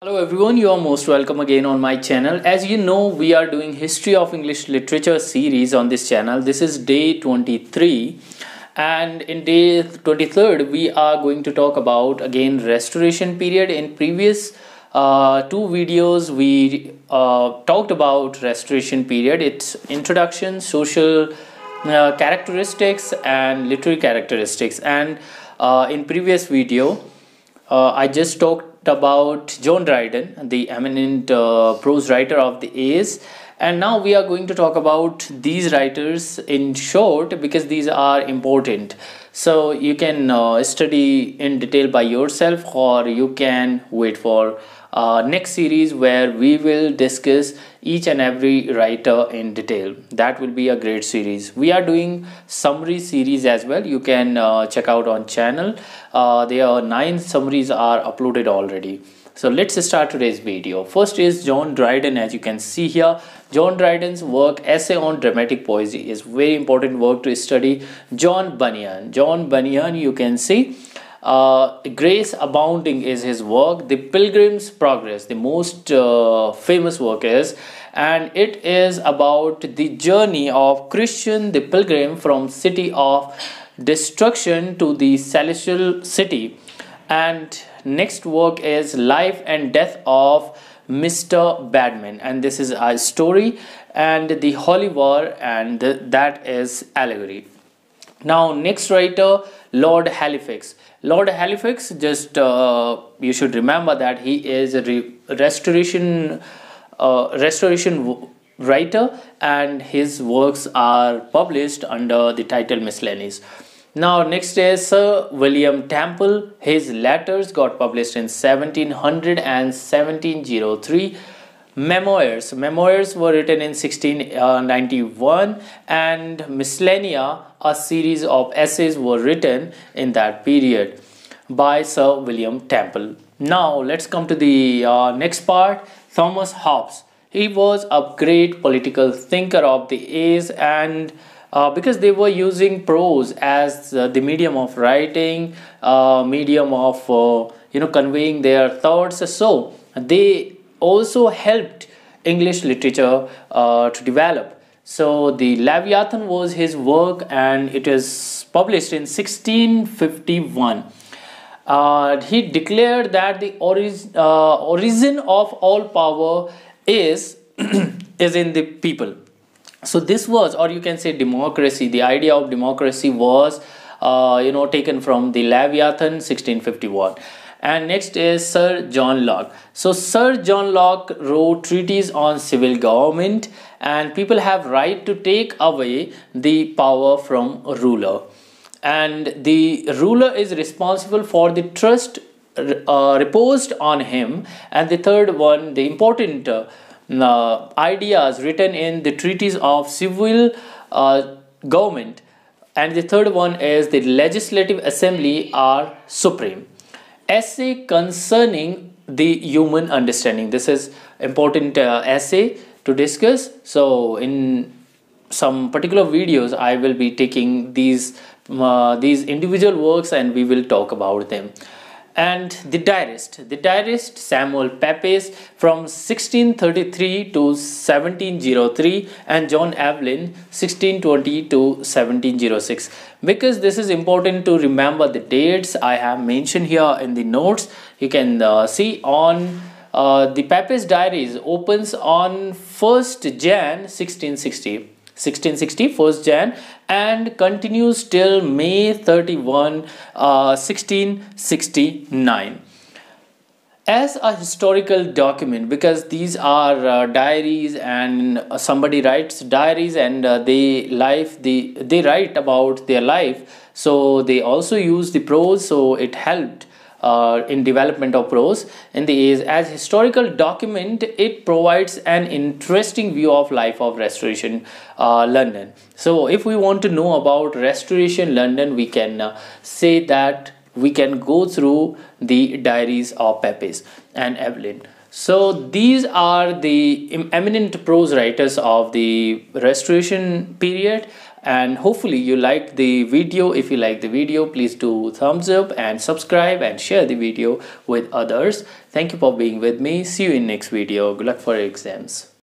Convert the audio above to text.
Hello everyone, you are most welcome again on my channel. As you know, we are doing History of English Literature series on this channel. This is day 23 and in day 23rd we are going to talk about again restoration period. In previous uh, two videos we uh, talked about restoration period, its introduction, social uh, characteristics and literary characteristics and uh, in previous video uh, I just talked about John Dryden, the eminent uh, prose writer of the age. And now we are going to talk about these writers in short because these are important. So you can uh, study in detail by yourself or you can wait for uh, next series where we will discuss each and every writer in detail. That will be a great series. We are doing summary series as well. You can uh, check out on channel. Uh, there are nine summaries are uploaded already so let's start today's video. First is john dryden as you can see here. John dryden's work essay on dramatic poesy is very important work to study. John bunyan. John bunyan you can see uh, Grace Abounding is his work. The Pilgrim's Progress, the most uh, famous work is, and it is about the journey of Christian the Pilgrim from city of destruction to the celestial city. And next work is Life and Death of Mr. Badman, and this is a story, and the Holy War, and that is allegory. Now, next writer, Lord Halifax. Lord Halifax, just uh, you should remember that he is a re restoration uh, restoration writer, and his works are published under the title Miscellanies. Now, next is Sir William Temple. His letters got published in 1700 and 1703 memoirs. Memoirs were written in 1691 and miscellanea a series of essays were written in that period by sir william temple. Now let's come to the uh, next part. Thomas hobbes. He was a great political thinker of the age and uh, because they were using prose as uh, the medium of writing uh, medium of uh, you know conveying their thoughts so they also helped English literature uh, to develop. So the Leviathan was his work and it is published in 1651. Uh, he declared that the orig- origin of all power is is in the people. So this was, or you can say, democracy. The idea of democracy was, uh, you know, taken from the Leviathan, 1651 and next is Sir John Locke. So Sir John Locke wrote treatises on civil government and people have right to take away the power from ruler and the ruler is responsible for the trust uh, reposed on him and the third one the important uh, uh, ideas written in the treaties of civil uh, government. And the third one is the legislative assembly are supreme. Essay concerning the human understanding. This is important uh, essay to discuss. So in some particular videos i will be taking these uh, these individual works and we will talk about them and the diarist. The diarist samuel pepys from 1633 to 1703 and john evelyn 1620 to 1706 because this is important to remember the dates i have mentioned here in the notes. You can uh, see on uh, the Pepys diaries opens on 1st Jan 1660 1660 1st Jan and continues till May 31 uh, 1669 as a historical document because these are uh, diaries and uh, somebody writes diaries and uh, they life they they write about their life so they also use the prose so it helped uh, in development of prose in the age as historical document it provides an interesting view of life of restoration uh, london. So if we want to know about restoration london we can uh, say that we can go through the diaries of pepys and evelyn. So these are the eminent prose writers of the restoration period and hopefully you liked the video. If you like the video please do thumbs up and subscribe and share the video with others. Thank you for being with me. See you in next video. Good luck for your exams